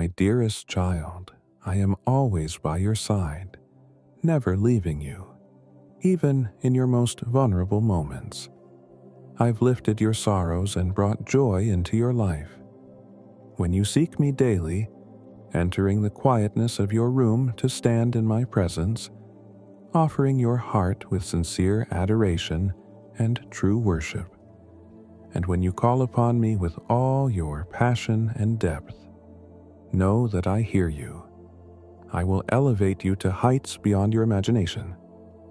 My dearest child, I am always by your side, never leaving you, even in your most vulnerable moments. I've lifted your sorrows and brought joy into your life. When you seek me daily, entering the quietness of your room to stand in my presence, offering your heart with sincere adoration and true worship. And when you call upon me with all your passion and depth, know that I hear you. I will elevate you to heights beyond your imagination.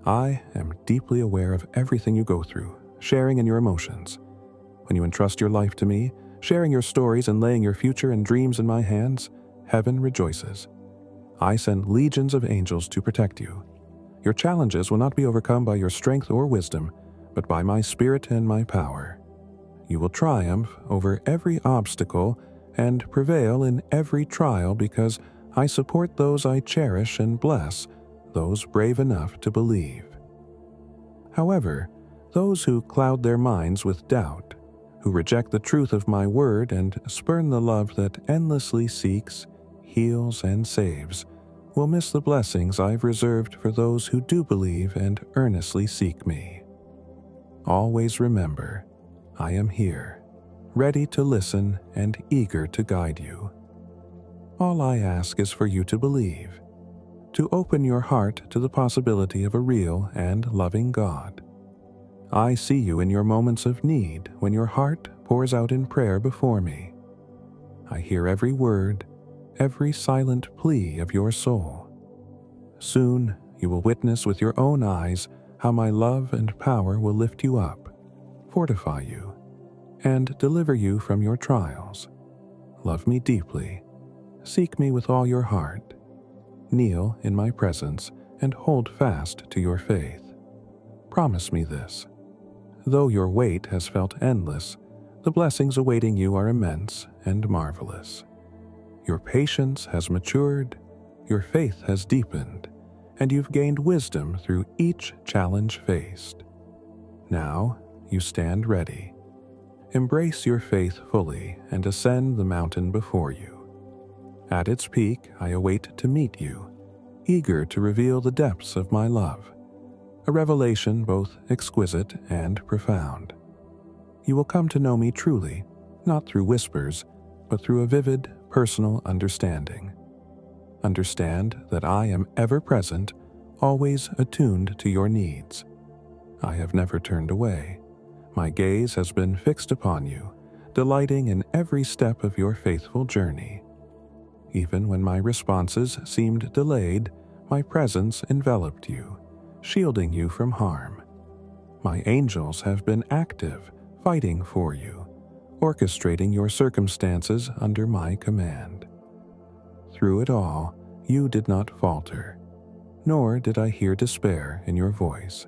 I am deeply aware of everything you go through, sharing in your emotions. When you entrust your life to me, sharing your stories and laying your future and dreams in my hands, heaven rejoices. I send legions of angels to protect you. Your challenges will not be overcome by your strength or wisdom, but by my spirit and my power. You will triumph over every obstacle and prevail in every trial because I support those I cherish and bless, those brave enough to believe. However, those who cloud their minds with doubt, who reject the truth of my word and spurn the love that endlessly seeks, heals, and saves, will miss the blessings I've reserved for those who do believe and earnestly seek me. Always remember, I am here, ready to listen and eager to guide you. All I ask is for you to believe, to open your heart to the possibility of a real and loving God. I see you in your moments of need when your heart pours out in prayer before me. I hear every word every silent plea of your soul. Soon you will witness with your own eyes how my love and power will lift you up, fortify you, and deliver you from your trials. Love me deeply, seek me with all your heart, kneel in my presence, and hold fast to your faith. Promise me this. Though your wait has felt endless, the blessings awaiting you are immense and marvelous. Your patience has matured, your faith has deepened, and you've gained wisdom through each challenge faced. Now you stand ready. Embrace your faith fully and ascend the mountain before you. At its peak, I await to meet you, eager to reveal the depths of my love, a revelation both exquisite and profound. You will come to know me truly, not through whispers, but through a vivid, personal understanding. Understand that I am ever present, always attuned to your needs. I have never turned away. My gaze has been fixed upon you, delighting in every step of your faithful journey. Even when my responses seemed delayed, my presence enveloped you, shielding you from harm. My angels have been active, fighting for you, orchestrating your circumstances under my command. Through it all, you did not falter, nor did I hear despair in your voice.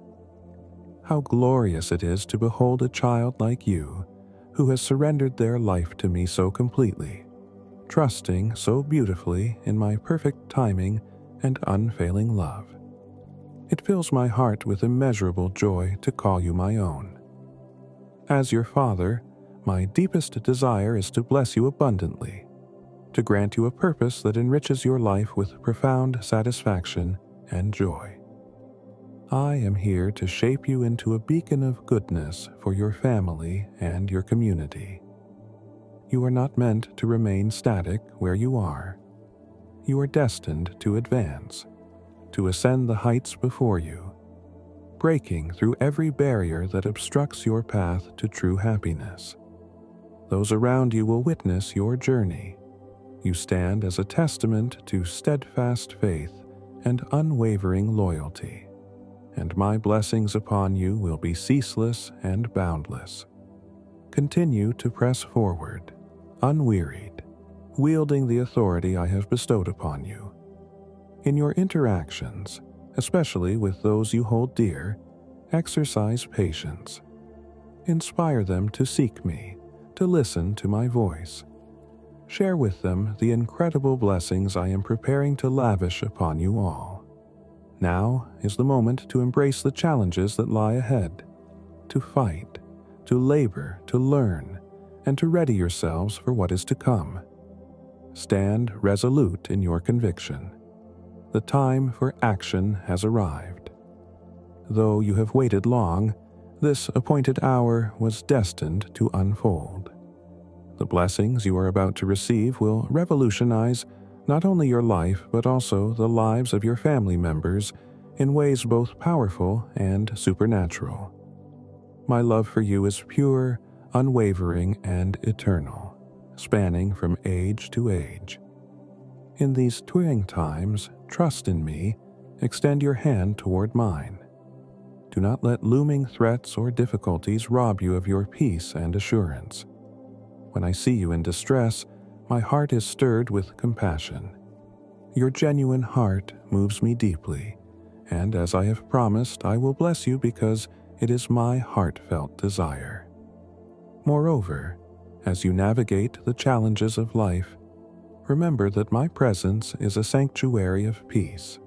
How glorious it is to behold a child like you, who has surrendered their life to me so completely, trusting so beautifully in my perfect timing and unfailing love. It fills my heart with immeasurable joy to call you my own. As your father, my deepest desire is to bless you abundantly, to grant you a purpose that enriches your life with profound satisfaction and joy. I am here to shape you into a beacon of goodness for your family and your community. You are not meant to remain static where you are. You are destined to advance, to ascend the heights before you, breaking through every barrier that obstructs your path to true happiness. Those around you will witness your journey. You stand as a testament to steadfast faith and unwavering loyalty, and my blessings upon you will be ceaseless and boundless. Continue to press forward, unwearied, wielding the authority I have bestowed upon you. In your interactions, especially with those you hold dear, exercise patience. Inspire them to seek me to listen to my voice. Share with them the incredible blessings I am preparing to lavish upon you all. Now is the moment to embrace the challenges that lie ahead, to fight, to labor, to learn, and to ready yourselves for what is to come. stand resolute in your conviction. The time for action has arrived. Though you have waited long, this appointed hour was destined to unfold. The blessings you are about to receive will revolutionize not only your life but also the lives of your family members in ways both powerful and supernatural. My love for you is pure, unwavering, and eternal, spanning from age to age. In these trying times, trust in me, extend your hand toward mine. Do not let looming threats or difficulties rob you of your peace and assurance. When I see you in distress, my heart is stirred with compassion. Your genuine heart moves me deeply, and as I have promised, I will bless you because it is my heartfelt desire. Moreover, as you navigate the challenges of life, remember that my presence is a sanctuary of peace.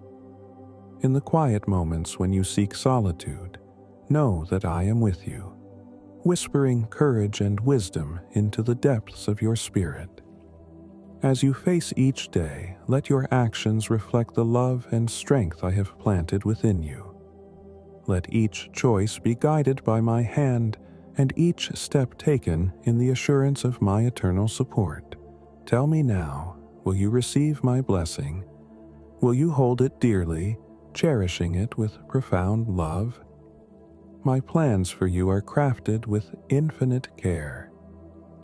In the quiet moments when you seek solitude, know that I am with you, whispering courage and wisdom into the depths of your spirit. As you face each day, let your actions reflect the love and strength I have planted within you. Let each choice be guided by my hand and each step taken in the assurance of my eternal support. Tell me now, will you receive my blessing? Will you hold it dearly, cherishing it with profound love? My plans for you are crafted with infinite care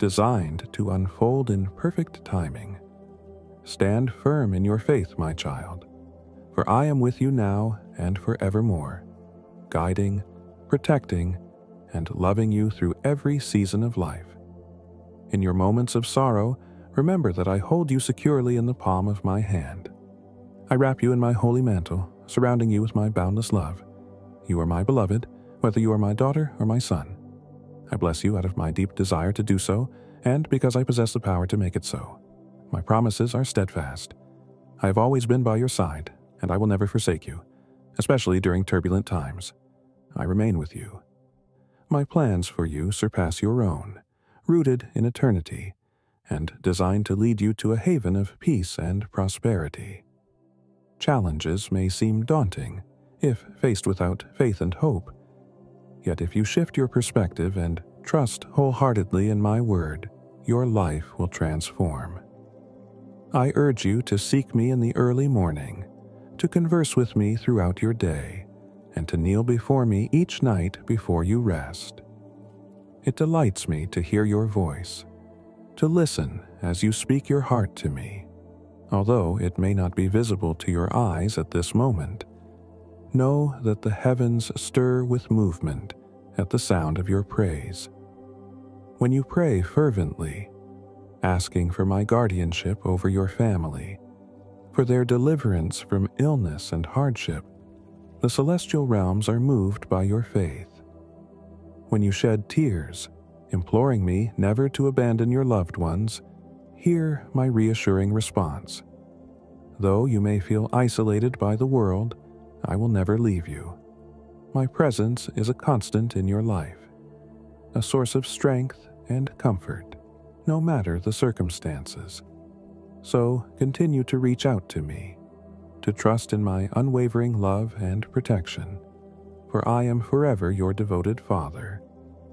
designed to unfold in perfect timing. Stand firm in your faith, my child, for I am with you now and forevermore, guiding, protecting, and loving you through every season of life. In your moments of sorrow, remember that I hold you securely in the palm of my hand. I wrap you in my holy mantle, surrounding you with my boundless love. You are my beloved, whether you are my daughter or my son. I bless you out of my deep desire to do so, and because I possess the power to make it so. My promises are steadfast. I have always been by your side, and I will never forsake you, especially during turbulent times. I remain with you. My plans for you surpass your own, rooted in eternity, and designed to lead you to a haven of peace and prosperity. Challenges may seem daunting if faced without faith and hope Yet if you shift your perspective and trust wholeheartedly in my word, your life will transform. I urge you to seek me in the early morning, to converse with me throughout your day, and to kneel before me each night before you rest. It delights me to hear your voice, to listen as you speak your heart to me. Although it may not be visible to your eyes at this moment, know that the heavens stir with movement at the sound of your praise. When you pray fervently, asking for my guardianship over your family, for their deliverance from illness and hardship, the celestial realms are moved by your faith. When you shed tears, imploring me never to abandon your loved ones, hear my reassuring response. Though you may feel isolated by the world, I will never leave you. My presence is a constant in your life, a source of strength and comfort, no matter the circumstances. So continue to reach out to me, to trust in my unwavering love and protection, for I am forever your devoted Father,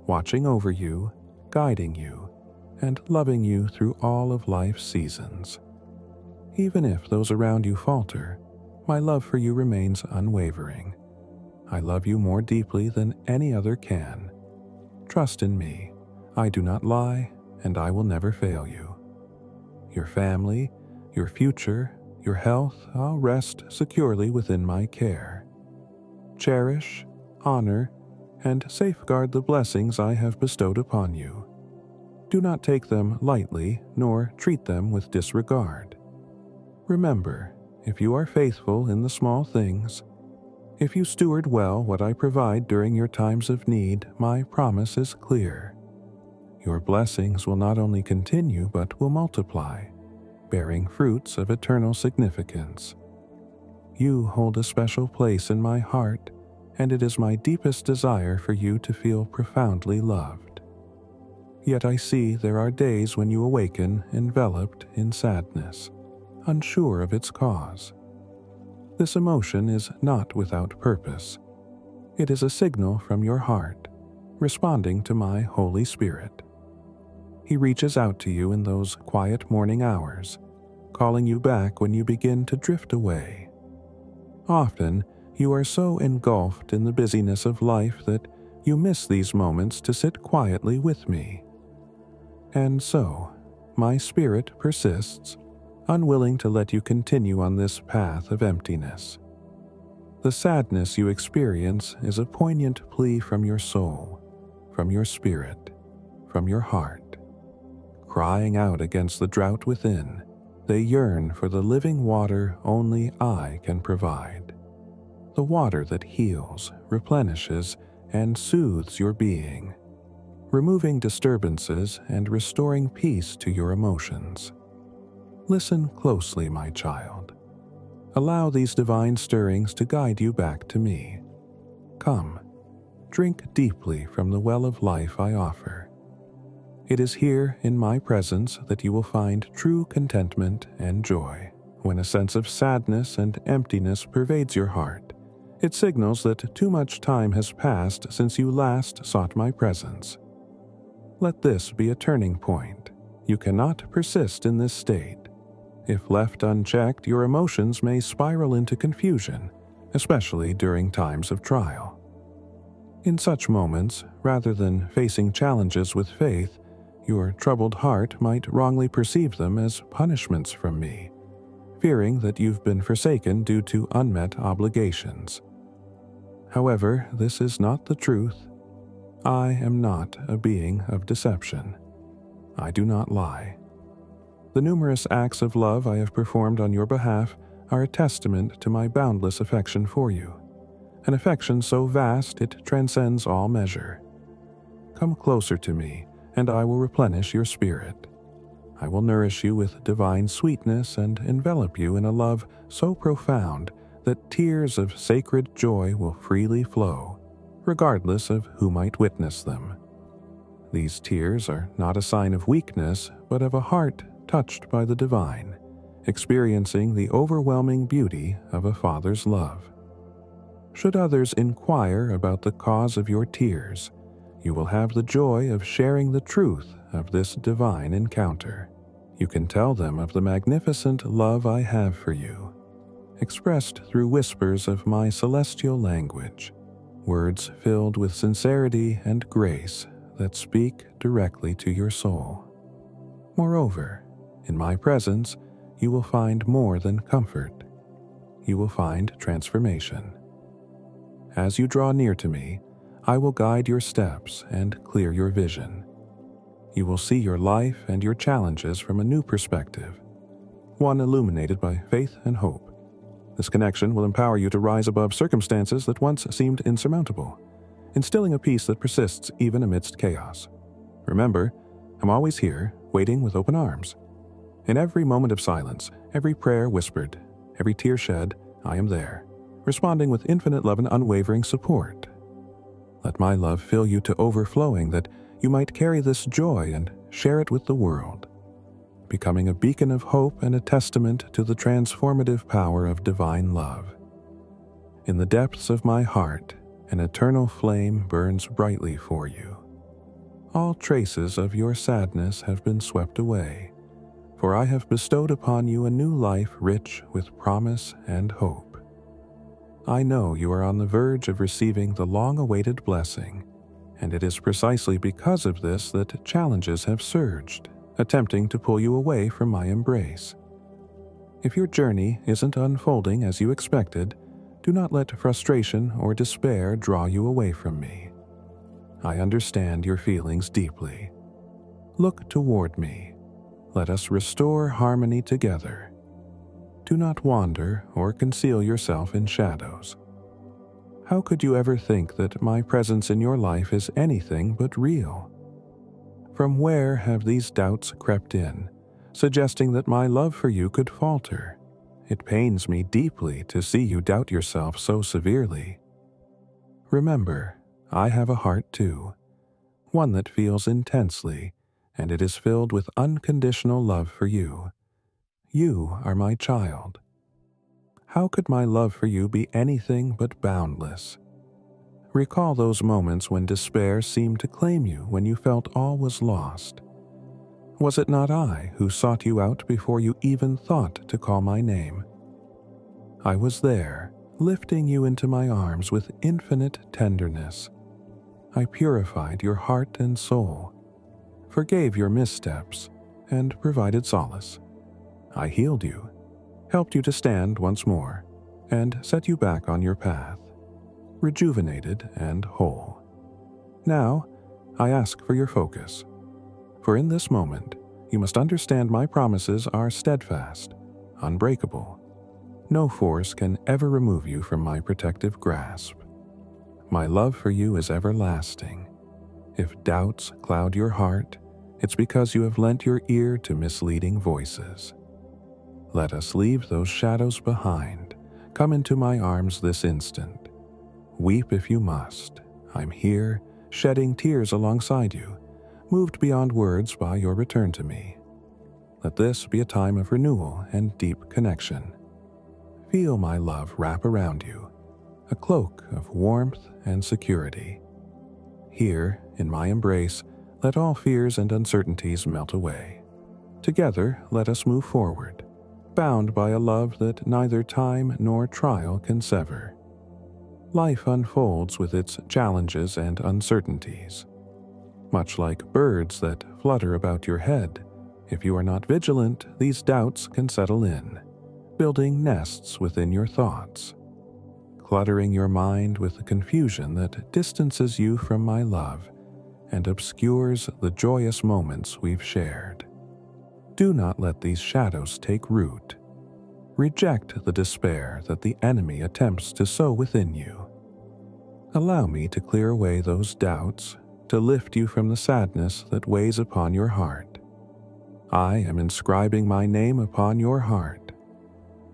watching over you, guiding you, and loving you through all of life's seasons. Even if those around you falter, my love for you remains unwavering. I love you more deeply than any other can. Trust in me. I do not lie, and I will never fail you. Your family, your future, your health all rest securely within my care. Cherish, honor, and safeguard the blessings I have bestowed upon you. Do not take them lightly, nor treat them with disregard. Remember, if you are faithful in the small things, if you steward well what I provide during your times of need, my promise is clear. Your blessings will not only continue but will multiply, bearing fruits of eternal significance. You hold a special place in my heart, and it is my deepest desire for you to feel profoundly loved. Yet I see there are days when you awaken enveloped in sadness, unsure of its cause. This emotion is not without purpose. It is a signal from your heart, responding to my Holy Spirit. He reaches out to you in those quiet morning hours, calling you back when you begin to drift away. Often, you are so engulfed in the busyness of life that you miss these moments to sit quietly with me. And so, my spirit persists, unwilling to let you continue on this path of emptiness. The sadness you experience is a poignant plea from your soul, from your spirit, from your heart. Crying out against the drought within, they yearn for the living water only I can provide the water that heals, replenishes, and soothes your being, removing disturbances and restoring peace to your emotions. Listen closely, my child. Allow these divine stirrings to guide you back to me. Come, drink deeply from the well of life I offer. It is here in my presence that you will find true contentment and joy. When a sense of sadness and emptiness pervades your heart, it signals that too much time has passed since you last sought my presence. Let this be a turning point. You cannot persist in this state. If left unchecked, your emotions may spiral into confusion, especially during times of trial. In such moments, rather than facing challenges with faith, your troubled heart might wrongly perceive them as punishments from me, fearing that you've been forsaken due to unmet obligations. However, this is not the truth. I am not a being of deception. I do not lie. The numerous acts of love I have performed on your behalf are a testament to my boundless affection for you, an affection so vast it transcends all measure. Come closer to me, and I will replenish your spirit. I will nourish you with divine sweetness and envelop you in a love so profound that tears of sacred joy will freely flow, regardless of who might witness them. These tears are not a sign of weakness, but of a heart touched by the divine, experiencing the overwhelming beauty of a father's love. Should others inquire about the cause of your tears, you will have the joy of sharing the truth of this divine encounter. You can tell them of the magnificent love I have for you expressed through whispers of my celestial language, words filled with sincerity and grace that speak directly to your soul. Moreover, in my presence, you will find more than comfort. You will find transformation. As you draw near to me, I will guide your steps and clear your vision. You will see your life and your challenges from a new perspective, one illuminated by faith and hope. This connection will empower you to rise above circumstances that once seemed insurmountable, instilling a peace that persists even amidst chaos. Remember, I'm always here, waiting with open arms. In every moment of silence, every prayer whispered, every tear shed, I am there, responding with infinite love and unwavering support. Let my love fill you to overflowing that you might carry this joy and share it with the world becoming a beacon of hope and a testament to the transformative power of divine love. In the depths of my heart, an eternal flame burns brightly for you. All traces of your sadness have been swept away, for I have bestowed upon you a new life rich with promise and hope. I know you are on the verge of receiving the long awaited blessing, and it is precisely because of this that challenges have surged attempting to pull you away from my embrace. If your journey isn't unfolding as you expected, do not let frustration or despair draw you away from me. I understand your feelings deeply. Look toward me. Let us restore harmony together. Do not wander or conceal yourself in shadows. How could you ever think that my presence in your life is anything but real? From where have these doubts crept in, suggesting that my love for you could falter? It pains me deeply to see you doubt yourself so severely. Remember, I have a heart too, one that feels intensely and it is filled with unconditional love for you. You are my child. How could my love for you be anything but boundless? Recall those moments when despair seemed to claim you when you felt all was lost. Was it not I who sought you out before you even thought to call my name? I was there, lifting you into my arms with infinite tenderness. I purified your heart and soul, forgave your missteps, and provided solace. I healed you, helped you to stand once more, and set you back on your path rejuvenated, and whole. Now, I ask for your focus. For in this moment, you must understand my promises are steadfast, unbreakable. No force can ever remove you from my protective grasp. My love for you is everlasting. If doubts cloud your heart, it's because you have lent your ear to misleading voices. Let us leave those shadows behind. Come into my arms this instant. Weep if you must. I'm here, shedding tears alongside you, moved beyond words by your return to me. Let this be a time of renewal and deep connection. Feel my love wrap around you, a cloak of warmth and security. Here, in my embrace, let all fears and uncertainties melt away. Together, let us move forward, bound by a love that neither time nor trial can sever life unfolds with its challenges and uncertainties. Much like birds that flutter about your head, if you are not vigilant, these doubts can settle in, building nests within your thoughts, cluttering your mind with the confusion that distances you from my love and obscures the joyous moments we've shared. Do not let these shadows take root Reject the despair that the enemy attempts to sow within you. Allow me to clear away those doubts, to lift you from the sadness that weighs upon your heart. I am inscribing my name upon your heart,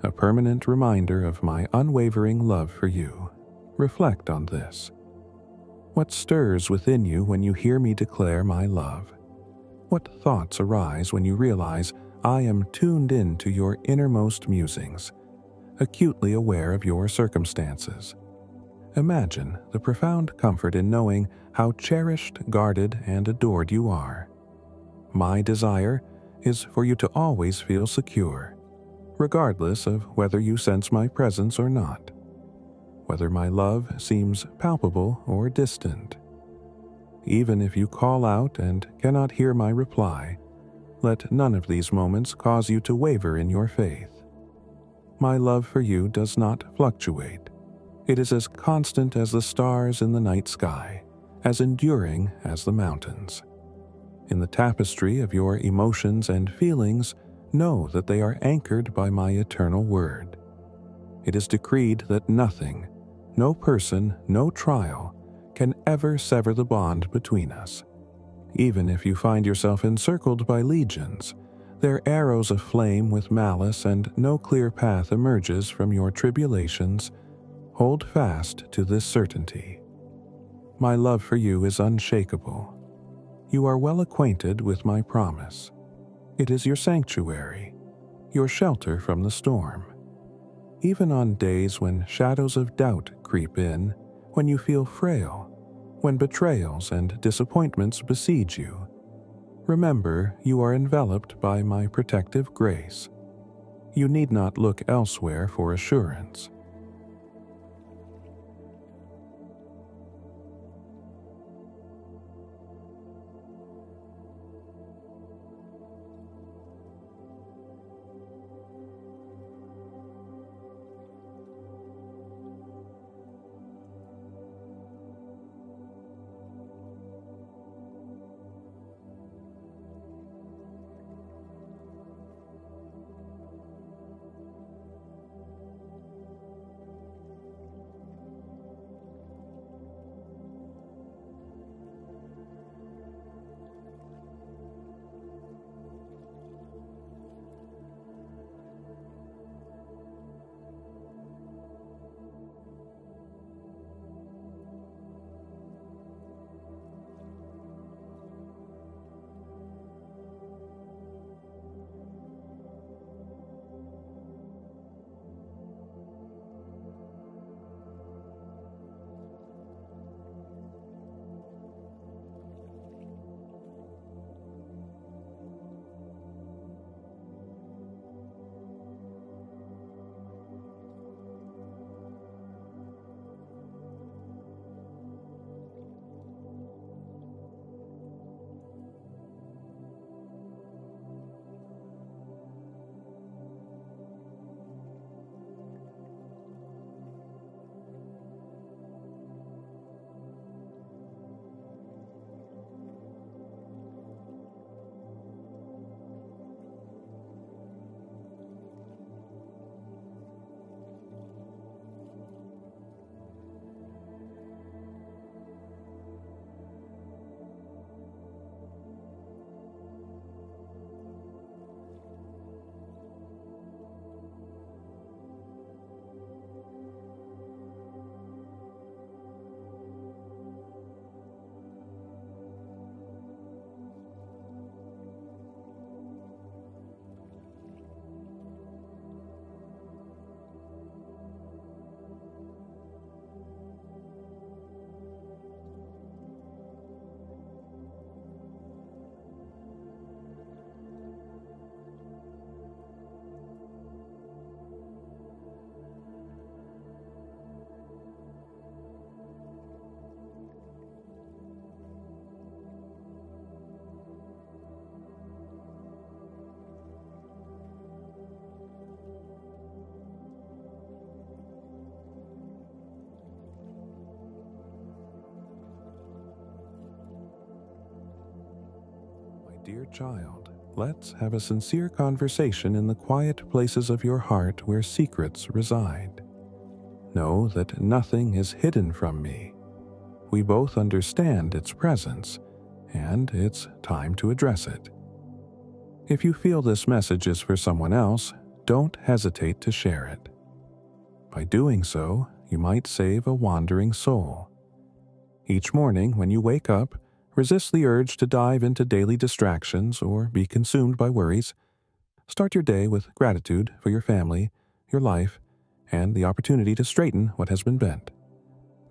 a permanent reminder of my unwavering love for you. Reflect on this. What stirs within you when you hear me declare my love? What thoughts arise when you realize I am tuned in to your innermost musings, acutely aware of your circumstances. Imagine the profound comfort in knowing how cherished, guarded, and adored you are. My desire is for you to always feel secure, regardless of whether you sense my presence or not, whether my love seems palpable or distant. Even if you call out and cannot hear my reply, let none of these moments cause you to waver in your faith. My love for you does not fluctuate. It is as constant as the stars in the night sky, as enduring as the mountains. In the tapestry of your emotions and feelings, know that they are anchored by my eternal word. It is decreed that nothing, no person, no trial, can ever sever the bond between us even if you find yourself encircled by legions. Their arrows aflame with malice and no clear path emerges from your tribulations. Hold fast to this certainty. My love for you is unshakable. You are well acquainted with my promise. It is your sanctuary, your shelter from the storm. Even on days when shadows of doubt creep in, when you feel frail, when betrayals and disappointments besiege you. Remember, you are enveloped by my protective grace. You need not look elsewhere for assurance. Dear child, let's have a sincere conversation in the quiet places of your heart where secrets reside. Know that nothing is hidden from me. We both understand its presence, and it's time to address it. If you feel this message is for someone else, don't hesitate to share it. By doing so, you might save a wandering soul. Each morning, when you wake up, resist the urge to dive into daily distractions or be consumed by worries. Start your day with gratitude for your family, your life, and the opportunity to straighten what has been bent.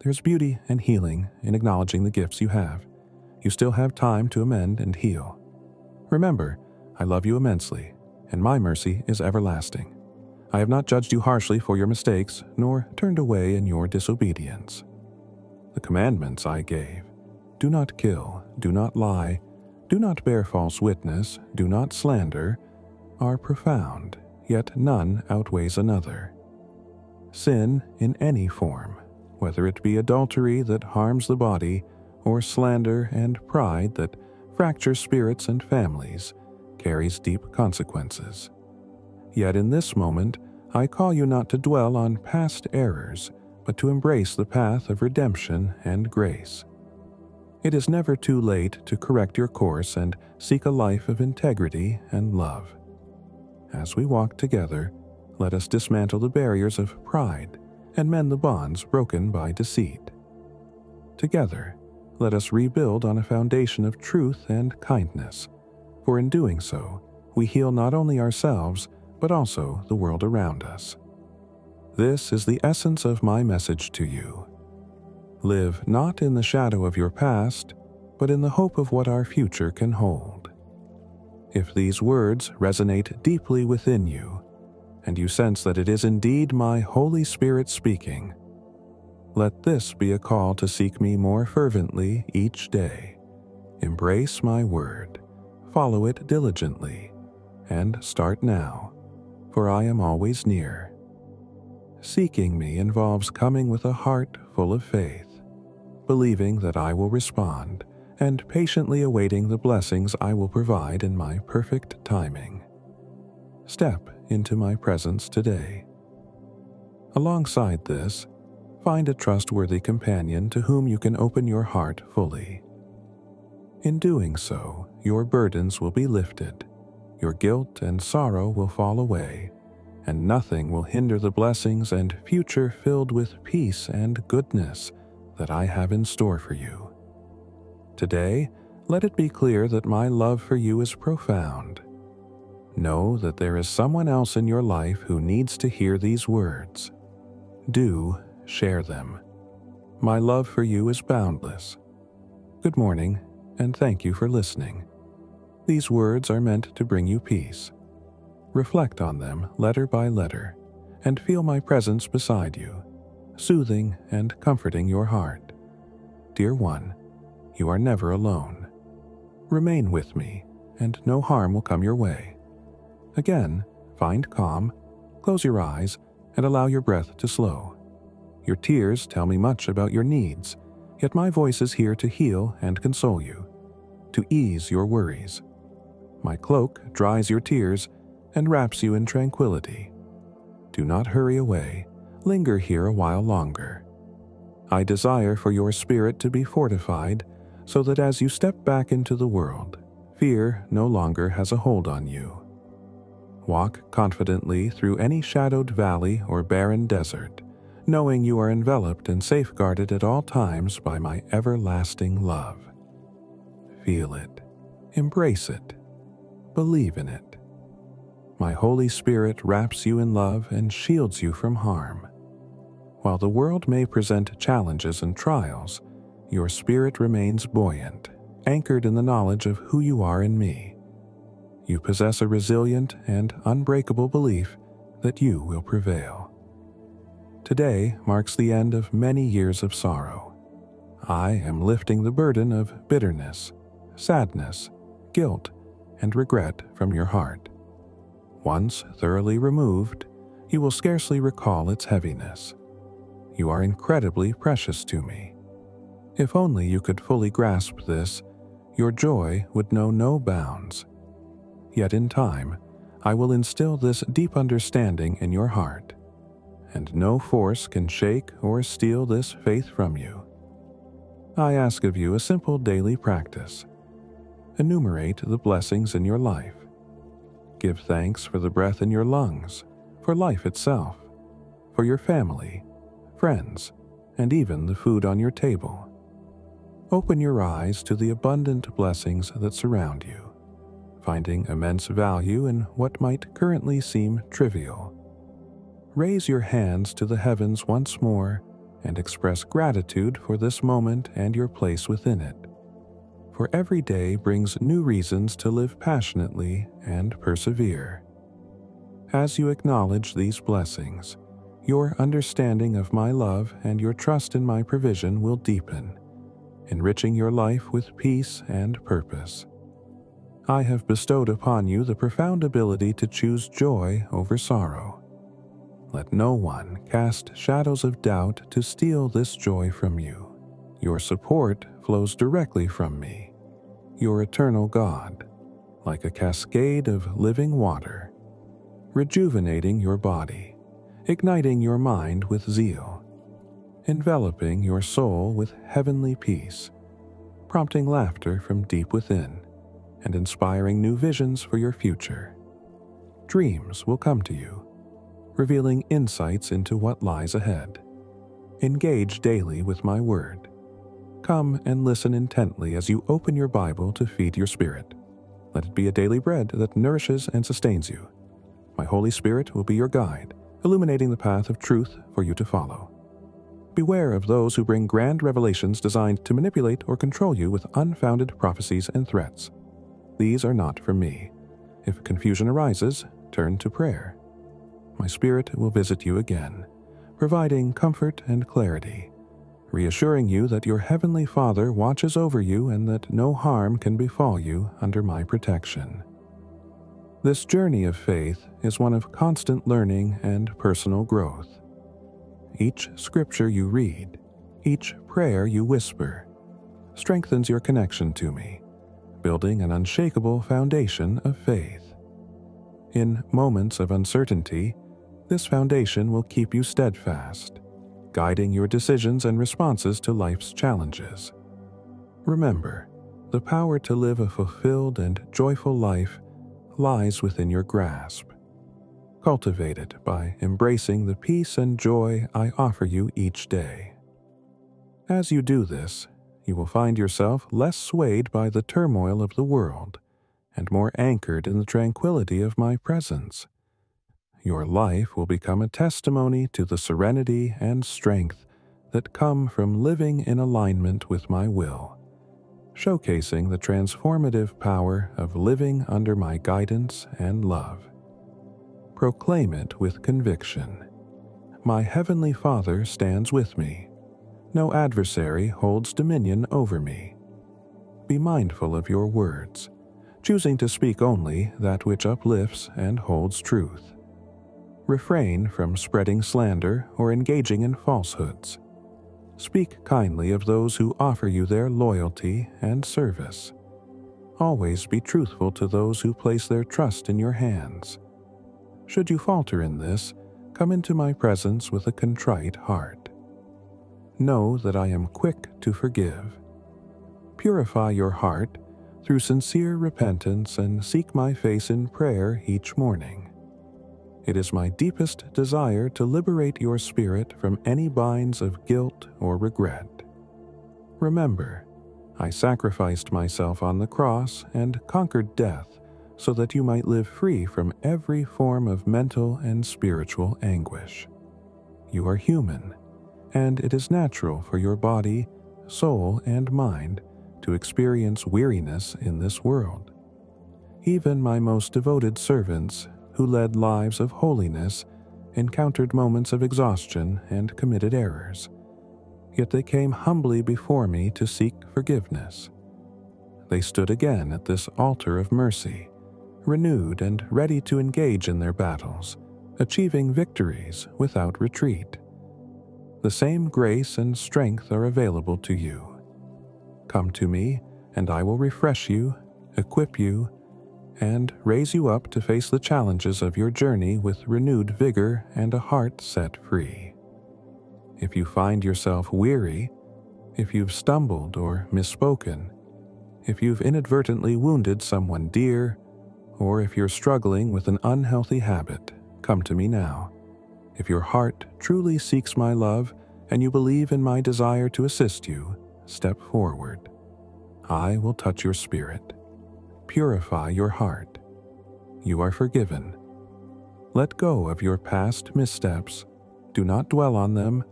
There's beauty and healing in acknowledging the gifts you have. You still have time to amend and heal. Remember, I love you immensely, and my mercy is everlasting. I have not judged you harshly for your mistakes, nor turned away in your disobedience. The commandments I gave do not kill, do not lie, do not bear false witness, do not slander are profound, yet none outweighs another. Sin in any form, whether it be adultery that harms the body, or slander and pride that fracture spirits and families, carries deep consequences. Yet in this moment, I call you not to dwell on past errors, but to embrace the path of redemption and grace. It is never too late to correct your course and seek a life of integrity and love. As we walk together, let us dismantle the barriers of pride and mend the bonds broken by deceit. Together, let us rebuild on a foundation of truth and kindness, for in doing so, we heal not only ourselves, but also the world around us. This is the essence of my message to you. Live not in the shadow of your past, but in the hope of what our future can hold. If these words resonate deeply within you, and you sense that it is indeed my Holy Spirit speaking, let this be a call to seek me more fervently each day. Embrace my word, follow it diligently, and start now for I am always near. Seeking me involves coming with a heart full of faith, believing that I will respond, and patiently awaiting the blessings I will provide in my perfect timing. Step into my presence today. Alongside this, find a trustworthy companion to whom you can open your heart fully. In doing so, your burdens will be lifted your guilt and sorrow will fall away, and nothing will hinder the blessings and future filled with peace and goodness that I have in store for you. Today, let it be clear that my love for you is profound. Know that there is someone else in your life who needs to hear these words. Do share them. My love for you is boundless. Good morning, and thank you for listening. These words are meant to bring you peace. Reflect on them letter by letter and feel my presence beside you, soothing and comforting your heart. Dear one, you are never alone. Remain with me, and no harm will come your way. Again, find calm, close your eyes, and allow your breath to slow. Your tears tell me much about your needs, yet my voice is here to heal and console you, to ease your worries. My cloak dries your tears and wraps you in tranquility. Do not hurry away, linger here a while longer. I desire for your spirit to be fortified so that as you step back into the world, fear no longer has a hold on you. Walk confidently through any shadowed valley or barren desert, knowing you are enveloped and safeguarded at all times by my everlasting love. Feel it, embrace it, believe in it. My Holy Spirit wraps you in love and shields you from harm. While the world may present challenges and trials, your spirit remains buoyant, anchored in the knowledge of who you are in me. You possess a resilient and unbreakable belief that you will prevail. Today marks the end of many years of sorrow. I am lifting the burden of bitterness, sadness, guilt, and regret from your heart. Once thoroughly removed, you will scarcely recall its heaviness. You are incredibly precious to me. If only you could fully grasp this, your joy would know no bounds. Yet in time, I will instill this deep understanding in your heart, and no force can shake or steal this faith from you. I ask of you a simple daily practice. Enumerate the blessings in your life. Give thanks for the breath in your lungs, for life itself, for your family, friends, and even the food on your table. Open your eyes to the abundant blessings that surround you, finding immense value in what might currently seem trivial. Raise your hands to the heavens once more and express gratitude for this moment and your place within it. For every day brings new reasons to live passionately and persevere. As you acknowledge these blessings, your understanding of my love and your trust in my provision will deepen, enriching your life with peace and purpose. I have bestowed upon you the profound ability to choose joy over sorrow. Let no one cast shadows of doubt to steal this joy from you. Your support flows directly from me, your eternal God, like a cascade of living water, rejuvenating your body igniting your mind with zeal, enveloping your soul with heavenly peace, prompting laughter from deep within, and inspiring new visions for your future. Dreams will come to you, revealing insights into what lies ahead. Engage daily with my word. Come and listen intently as you open your Bible to feed your spirit. Let it be a daily bread that nourishes and sustains you. My Holy Spirit will be your guide illuminating the path of truth for you to follow. Beware of those who bring grand revelations designed to manipulate or control you with unfounded prophecies and threats. These are not from me. If confusion arises, turn to prayer. My Spirit will visit you again, providing comfort and clarity, reassuring you that your Heavenly Father watches over you and that no harm can befall you under my protection. This journey of faith is one of constant learning and personal growth. Each scripture you read, each prayer you whisper, strengthens your connection to me, building an unshakable foundation of faith. In moments of uncertainty, this foundation will keep you steadfast, guiding your decisions and responses to life's challenges. Remember, the power to live a fulfilled and joyful life lies within your grasp. Cultivate it by embracing the peace and joy I offer you each day. As you do this, you will find yourself less swayed by the turmoil of the world and more anchored in the tranquility of my presence. Your life will become a testimony to the serenity and strength that come from living in alignment with my will showcasing the transformative power of living under my guidance and love. Proclaim it with conviction. My Heavenly Father stands with me. No adversary holds dominion over me. Be mindful of your words, choosing to speak only that which uplifts and holds truth. Refrain from spreading slander or engaging in falsehoods Speak kindly of those who offer you their loyalty and service. Always be truthful to those who place their trust in your hands. Should you falter in this, come into my presence with a contrite heart. Know that I am quick to forgive. Purify your heart through sincere repentance and seek my face in prayer each morning. It is my deepest desire to liberate your spirit from any binds of guilt or regret. Remember, I sacrificed myself on the cross and conquered death so that you might live free from every form of mental and spiritual anguish. You are human, and it is natural for your body, soul, and mind to experience weariness in this world. Even my most devoted servants who led lives of holiness encountered moments of exhaustion and committed errors. Yet they came humbly before me to seek forgiveness. They stood again at this altar of mercy, renewed and ready to engage in their battles, achieving victories without retreat. The same grace and strength are available to you. Come to me, and I will refresh you, equip you, and raise you up to face the challenges of your journey with renewed vigor and a heart set free. If you find yourself weary, if you've stumbled or misspoken, if you've inadvertently wounded someone dear, or if you're struggling with an unhealthy habit, come to me now. If your heart truly seeks my love and you believe in my desire to assist you, step forward. I will touch your spirit, purify your heart. You are forgiven. Let go of your past missteps. Do not dwell on them.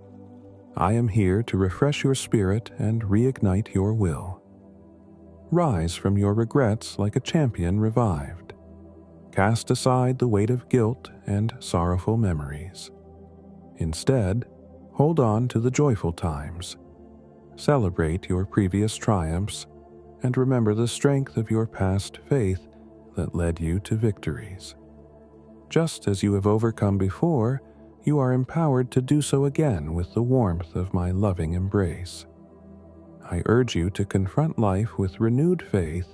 I am here to refresh your spirit and reignite your will. Rise from your regrets like a champion revived. Cast aside the weight of guilt and sorrowful memories. Instead, hold on to the joyful times. Celebrate your previous triumphs and remember the strength of your past faith that led you to victories. Just as you have overcome before, you are empowered to do so again with the warmth of my loving embrace. I urge you to confront life with renewed faith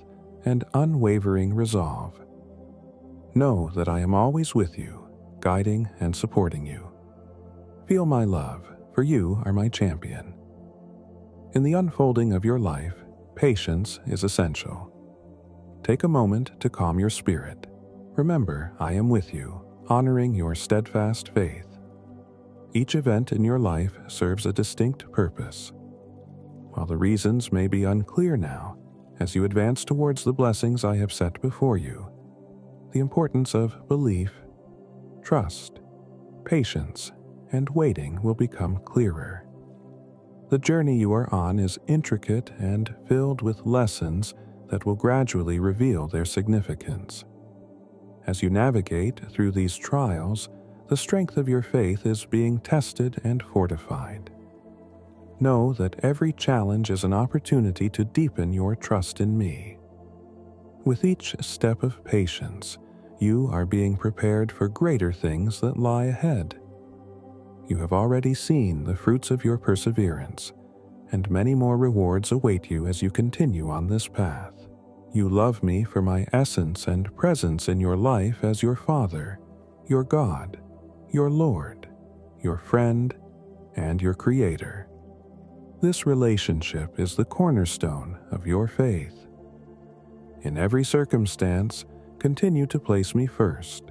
and unwavering resolve. Know that I am always with you, guiding and supporting you. Feel my love, for you are my champion. In the unfolding of your life, patience is essential. Take a moment to calm your spirit. Remember, I am with you, honoring your steadfast faith. Each event in your life serves a distinct purpose. While the reasons may be unclear now, as you advance towards the blessings I have set before you, the importance of belief, trust, patience, and waiting will become clearer. The journey you are on is intricate and filled with lessons that will gradually reveal their significance. As you navigate through these trials, the strength of your faith is being tested and fortified. Know that every challenge is an opportunity to deepen your trust in me. With each step of patience, you are being prepared for greater things that lie ahead you have already seen the fruits of your perseverance, and many more rewards await you as you continue on this path. You love me for my essence and presence in your life as your Father, your God, your Lord, your friend, and your Creator. This relationship is the cornerstone of your faith. In every circumstance, continue to place me first,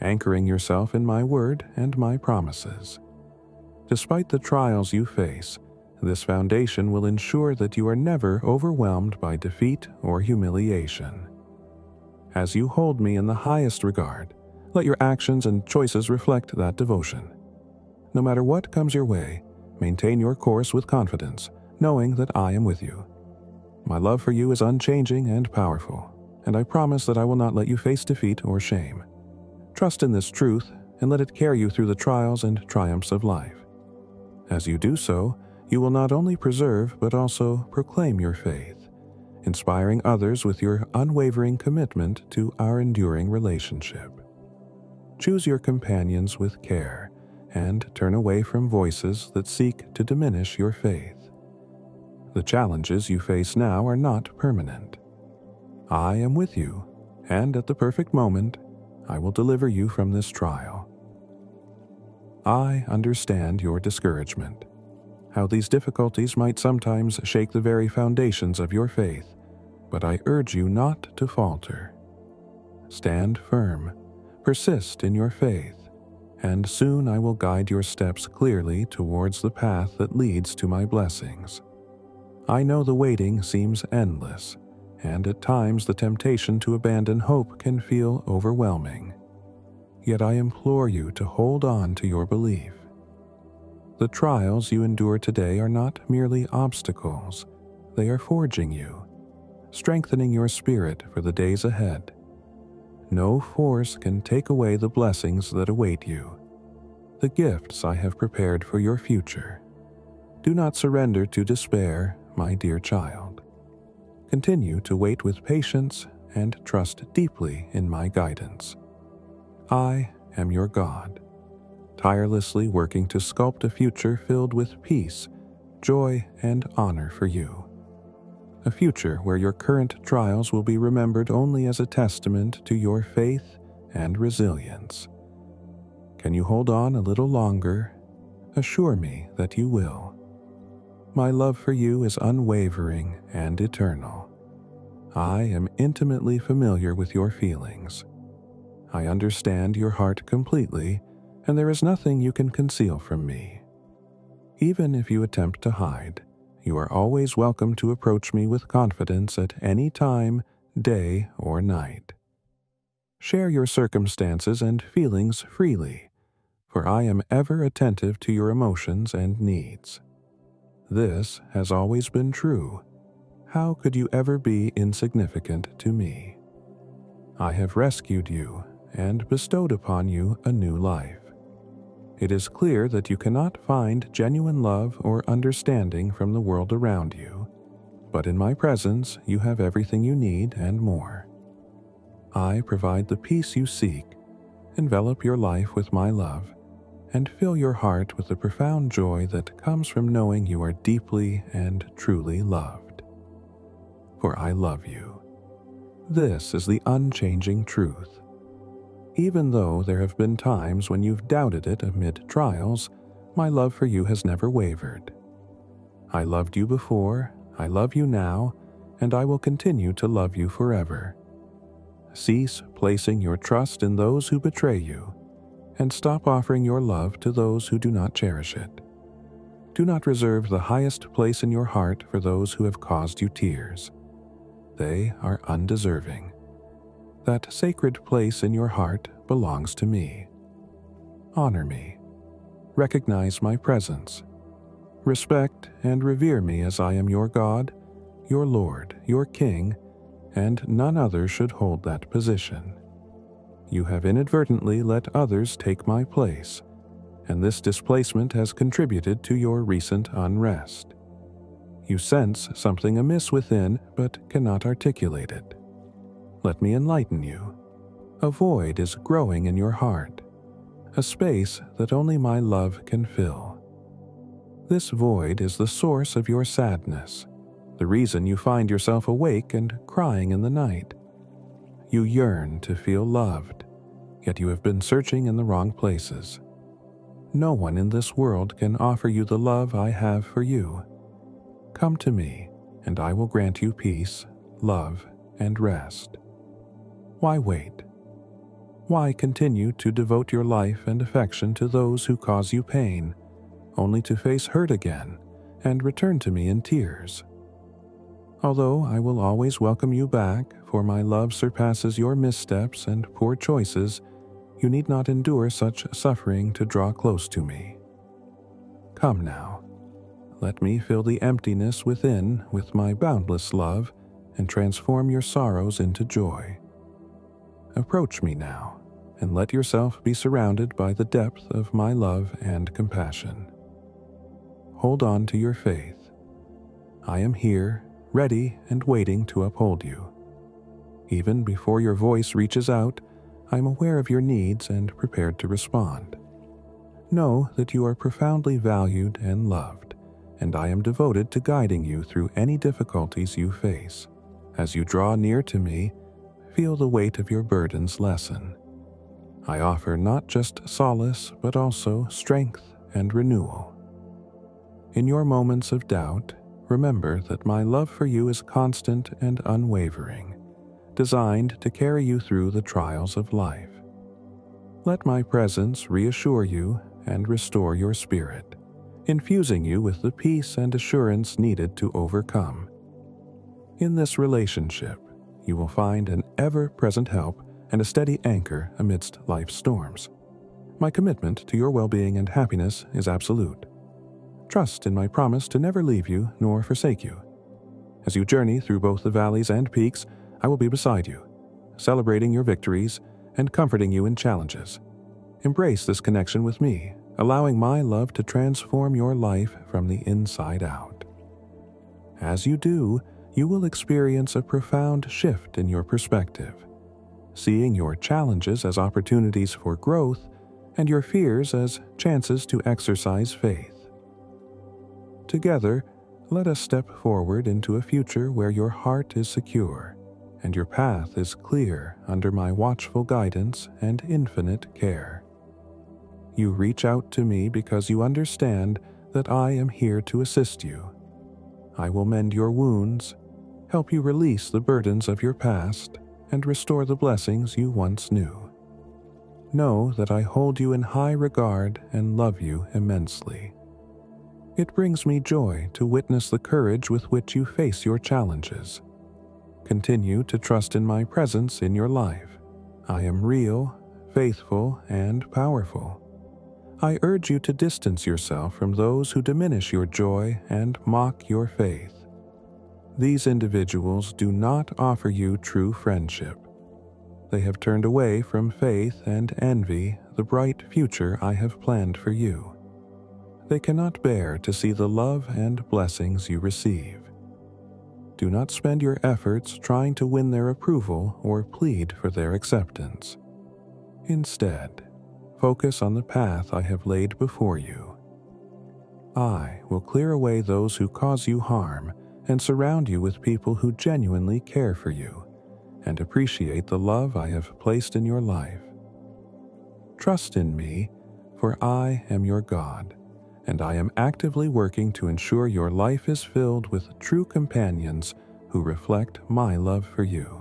anchoring yourself in my word and my promises. Despite the trials you face, this foundation will ensure that you are never overwhelmed by defeat or humiliation. As you hold me in the highest regard, let your actions and choices reflect that devotion. No matter what comes your way, maintain your course with confidence, knowing that I am with you. My love for you is unchanging and powerful, and I promise that I will not let you face defeat or shame. Trust in this truth and let it carry you through the trials and triumphs of life. As you do so, you will not only preserve but also proclaim your faith, inspiring others with your unwavering commitment to our enduring relationship. Choose your companions with care and turn away from voices that seek to diminish your faith. The challenges you face now are not permanent. I am with you, and at the perfect moment, I will deliver you from this trial. I understand your discouragement, how these difficulties might sometimes shake the very foundations of your faith, but I urge you not to falter. Stand firm, persist in your faith, and soon I will guide your steps clearly towards the path that leads to my blessings. I know the waiting seems endless, and at times the temptation to abandon hope can feel overwhelming yet I implore you to hold on to your belief. The trials you endure today are not merely obstacles, they are forging you, strengthening your spirit for the days ahead. No force can take away the blessings that await you, the gifts I have prepared for your future. Do not surrender to despair, my dear child. Continue to wait with patience and trust deeply in my guidance. I am your God, tirelessly working to sculpt a future filled with peace, joy, and honor for you. a future where your current trials will be remembered only as a testament to your faith and resilience. Can you hold on a little longer? Assure me that you will. My love for you is unwavering and eternal. I am intimately familiar with your feelings. I understand your heart completely, and there is nothing you can conceal from me. Even if you attempt to hide, you are always welcome to approach me with confidence at any time, day or night. Share your circumstances and feelings freely, for I am ever attentive to your emotions and needs. This has always been true. How could you ever be insignificant to me? I have rescued you and bestowed upon you a new life. It is clear that you cannot find genuine love or understanding from the world around you, but in my presence you have everything you need and more. I provide the peace you seek, envelop your life with my love, and fill your heart with the profound joy that comes from knowing you are deeply and truly loved. For I love you. This is the unchanging truth even though there have been times when you've doubted it amid trials, my love for you has never wavered. I loved you before, I love you now, and I will continue to love you forever. Cease placing your trust in those who betray you, and stop offering your love to those who do not cherish it. Do not reserve the highest place in your heart for those who have caused you tears. They are undeserving. That sacred place in your heart belongs to me. Honor me. Recognize my presence. Respect and revere me as I am your God, your Lord, your King, and none other should hold that position. You have inadvertently let others take my place, and this displacement has contributed to your recent unrest. You sense something amiss within but cannot articulate it. Let me enlighten you. A void is growing in your heart, a space that only my love can fill. This void is the source of your sadness, the reason you find yourself awake and crying in the night. You yearn to feel loved, yet you have been searching in the wrong places. No one in this world can offer you the love I have for you. Come to me, and I will grant you peace, love, and rest. Why wait? Why continue to devote your life and affection to those who cause you pain, only to face hurt again and return to me in tears? Although I will always welcome you back, for my love surpasses your missteps and poor choices, you need not endure such suffering to draw close to me. Come now. Let me fill the emptiness within with my boundless love and transform your sorrows into joy. Approach me now, and let yourself be surrounded by the depth of my love and compassion. Hold on to your faith. I am here, ready and waiting to uphold you. Even before your voice reaches out, I am aware of your needs and prepared to respond. Know that you are profoundly valued and loved, and I am devoted to guiding you through any difficulties you face. As you draw near to me, feel the weight of your burdens lessen. I offer not just solace, but also strength and renewal. In your moments of doubt, remember that my love for you is constant and unwavering, designed to carry you through the trials of life. Let my presence reassure you and restore your spirit, infusing you with the peace and assurance needed to overcome. In this relationship, you will find an ever present help and a steady anchor amidst life's storms. My commitment to your well being and happiness is absolute. Trust in my promise to never leave you nor forsake you. As you journey through both the valleys and peaks, I will be beside you, celebrating your victories and comforting you in challenges. Embrace this connection with me, allowing my love to transform your life from the inside out. As you do, you will experience a profound shift in your perspective, seeing your challenges as opportunities for growth and your fears as chances to exercise faith. Together, Let us step forward into a future where your heart is secure and your path is clear under my watchful guidance and infinite care. You reach out to me because you understand that I am here to assist you. I will mend your wounds, help you release the burdens of your past, and restore the blessings you once knew. Know that I hold you in high regard and love you immensely. It brings me joy to witness the courage with which you face your challenges. Continue to trust in my presence in your life. I am real, faithful, and powerful. I urge you to distance yourself from those who diminish your joy and mock your faith. These individuals do not offer you true friendship. They have turned away from faith and envy the bright future I have planned for you. They cannot bear to see the love and blessings you receive. Do not spend your efforts trying to win their approval or plead for their acceptance. Instead, focus on the path I have laid before you. I will clear away those who cause you harm and surround you with people who genuinely care for you and appreciate the love I have placed in your life. Trust in me, for I am your God, and I am actively working to ensure your life is filled with true companions who reflect my love for you.